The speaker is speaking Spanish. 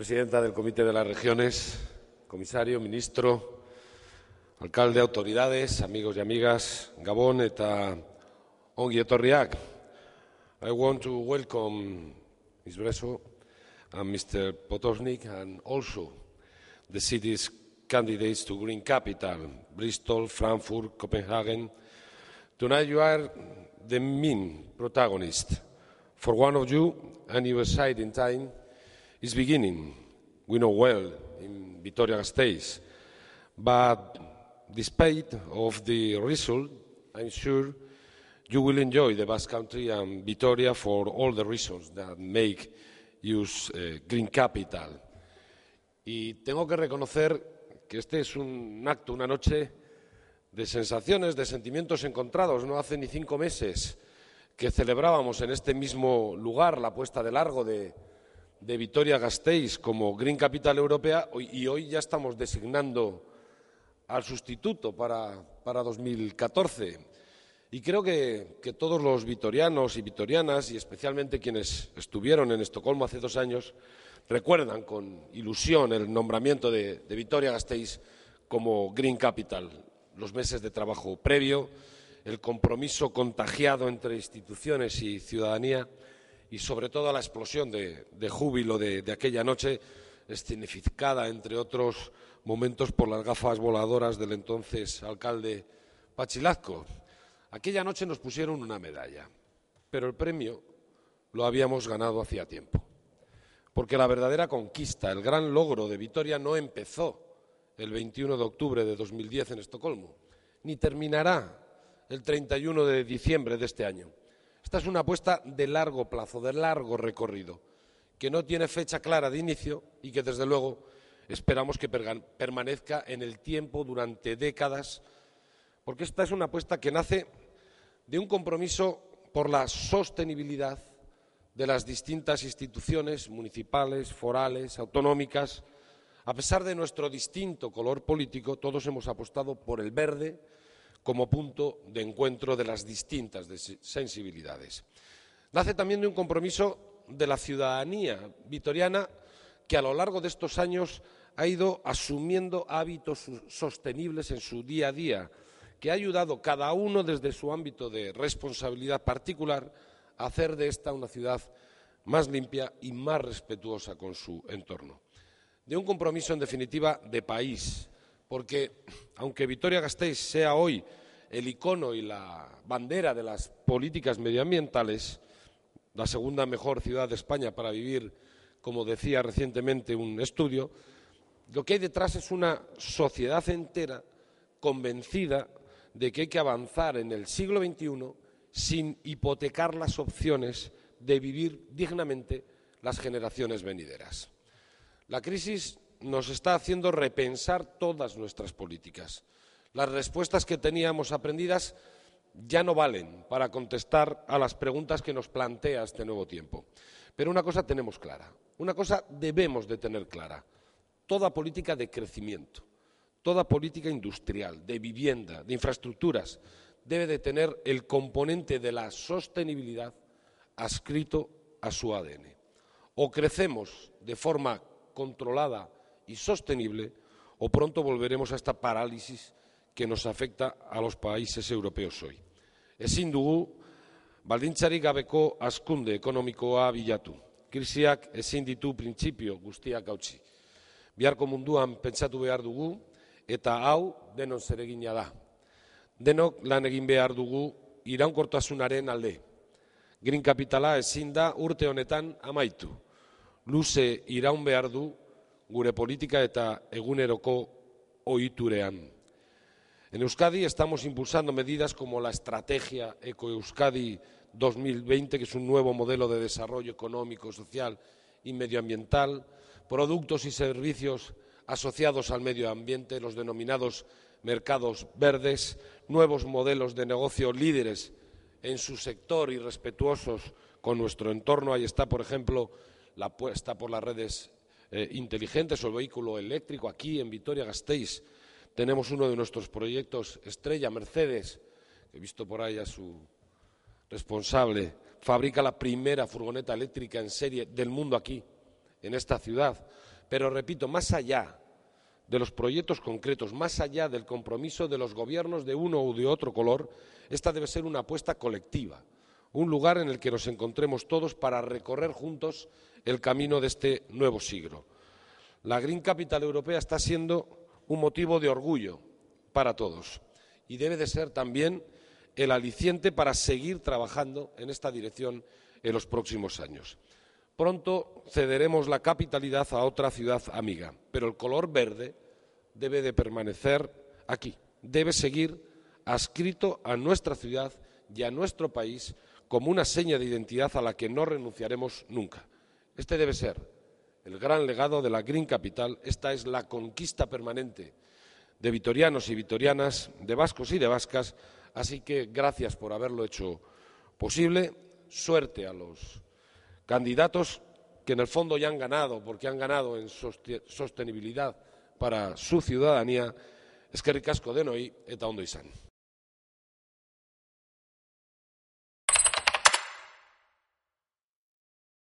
presidenta del Comité de las Regiones, comisario, ministro, alcalde, autoridades, amigos y amigas, Gabón eta ongi. I want to welcome Ms. Bresso and Mr. Potosnik and also the city's candidates to Green Capital, Bristol, Frankfurt, Copenhagen. Tonight you are the main protagonist. For one of you, a new exciting time is beginning. We know well in Vitoria-Gasteiz. But despite of the result, I'm sure you will enjoy the Basque Country and Vitoria for all the reasons that make use uh, Green Capital. Y tengo que reconocer que este es un acto, una noche de sensaciones, de sentimientos encontrados. No hace ni cinco meses que celebrábamos en este mismo lugar la puesta de largo de, de Vitoria-Gasteiz como Green Capital Europea y hoy ya estamos designando al sustituto para, para 2014. Y creo que, que, todos los vitorianos y vitorianas, y especialmente quienes estuvieron en Estocolmo hace dos años, recuerdan con ilusión el nombramiento de, de Vitoria-Gasteiz como Green Capital, los meses de trabajo previo, el compromiso contagiado entre instituciones y ciudadanía y, sobre todo, la explosión de, de júbilo de, de, aquella noche, escenificada, entre otros momentos, por las gafas voladoras del entonces alcalde Pachilazco. Aquella noche nos pusieron una medalla, pero el premio lo habíamos ganado hacía tiempo. Porque la verdadera conquista, el gran logro de Vitoria no empezó el 21 de octubre de 2010 en Estocolmo, ni terminará el 31 de diciembre de este año. Esta es una apuesta de largo plazo, de largo recorrido, que no tiene fecha clara de inicio y que, desde luego, esperamos que permanezca en el tiempo durante décadas, porque esta es una apuesta que nace de un compromiso por la sostenibilidad de las distintas instituciones municipales, forales, autonómicas. A pesar de nuestro distinto color político, todos hemos apostado por el verde, como punto de encuentro de las distintas sensibilidades. Nace también de un compromiso de la ciudadanía vitoriana que a lo largo de estos años ha ido asumiendo hábitos sostenibles en su día a día, que ha ayudado cada uno desde su ámbito de responsabilidad particular a hacer de esta una ciudad más limpia y más respetuosa con su entorno. De un compromiso, en definitiva, de país, porque aunque Vitoria-Gasteiz sea hoy el icono y la bandera de las políticas medioambientales, la segunda mejor ciudad de España para vivir, como decía recientemente un estudio, lo que hay detrás es una sociedad entera convencida de que hay que avanzar en el siglo XXI sin hipotecar las opciones de vivir dignamente las generaciones venideras. La crisis nos está haciendo repensar todas nuestras políticas. Las respuestas que teníamos aprendidas ya no valen para contestar a las preguntas que nos plantea este nuevo tiempo. Pero una cosa tenemos clara, una cosa debemos de tener clara. Toda política de crecimiento, toda política industrial, de vivienda, de infraestructuras, debe de tener el componente de la sostenibilidad adscrito a su ADN. O crecemos de forma controlada y sostenible o pronto volveremos a esta parálisis que nos afecta a los países europeos hoy. Ezin dugu baldintzarik gabeko askunde ekonomikoa bilatu. Krisiak ezin ditu printzipio guztiak gautzi. Biharko munduan pentsatu behar dugu eta hau denon zeregina da. Denok lan egin behar dugu iraunkortasunaren alde. Green Capitala ezin da urte honetan amaitu. Luze iraun behar du gure politika eta eguneroko ohiturean. En Euskadi estamos impulsando medidas como la estrategia EcoEuskadi 2020, que es un nuevo modelo de desarrollo económico, social y medioambiental, productos y servicios asociados al medio ambiente, los denominados mercados verdes, nuevos modelos de negocio líderes en su sector y respetuosos con nuestro entorno. Ahí está, por ejemplo, la apuesta por las redes eh, inteligentes o el vehículo eléctrico. Aquí en Vitoria-Gasteiz tenemos uno de nuestros proyectos estrella, Mercedes, he visto por ahí a su responsable, fabrica la primera furgoneta eléctrica en serie del mundo aquí, en esta ciudad. Pero repito, más allá de los proyectos concretos, más allá del compromiso de los gobiernos de uno o de otro color, esta debe ser una apuesta colectiva, un lugar en el que nos encontremos todos para recorrer juntos el camino de este nuevo siglo. La Green Capital Europea está siendo un motivo de orgullo para todos y debe de ser también el aliciente para seguir trabajando en esta dirección en los próximos años. Pronto cederemos la capitalidad a otra ciudad amiga, pero el color verde debe de permanecer aquí, debe seguir adscrito a nuestra ciudad y a nuestro país como una seña de identidad a la que no renunciaremos nunca. Este debe ser el gran legado de la Green Capital, esta es la conquista permanente de vitorianos y vitorianas, de vascos y de vascas, así que gracias por haberlo hecho posible, suerte a los candidatos que en el fondo ya han ganado, porque han ganado en sostenibilidad para su ciudadanía, eskerrik asko denoi eta ondo izan.